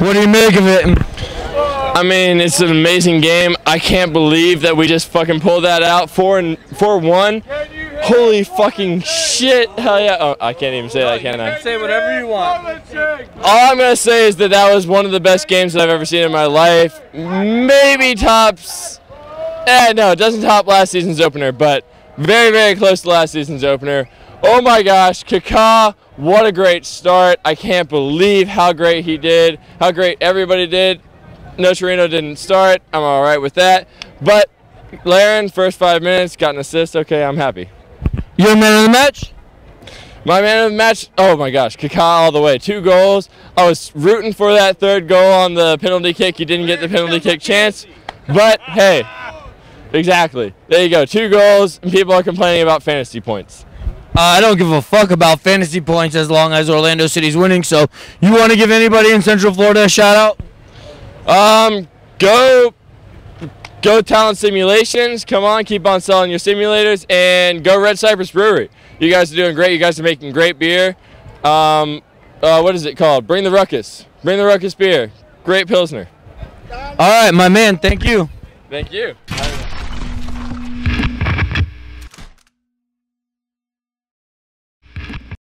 What do you make of it? I mean, it's an amazing game. I can't believe that we just fucking pulled that out. Four and four one. Holy fucking shit! Hell yeah! Oh, I can't even say that, can I? Say whatever you want. All I'm gonna say is that that was one of the best games that I've ever seen in my life. Maybe tops. Eh, no, it doesn't top last season's opener, but very, very close to last season's opener. Oh my gosh, Kaká, what a great start. I can't believe how great he did, how great everybody did. Nocerino didn't start. I'm all right with that. But Larin, first five minutes, got an assist. Okay, I'm happy. Your man of the match? My man of the match, oh my gosh, Kaká all the way. Two goals. I was rooting for that third goal on the penalty kick. He didn't get the penalty kick chance. But hey, exactly. There you go. Two goals, and people are complaining about fantasy points. Uh, I don't give a fuck about fantasy points as long as Orlando City's winning. So, you want to give anybody in Central Florida a shout out? Um, go, go Talent Simulations. Come on, keep on selling your simulators, and go Red Cypress Brewery. You guys are doing great. You guys are making great beer. Um, uh, what is it called? Bring the Ruckus. Bring the Ruckus beer. Great Pilsner. All right, my man. Thank you. Thank you.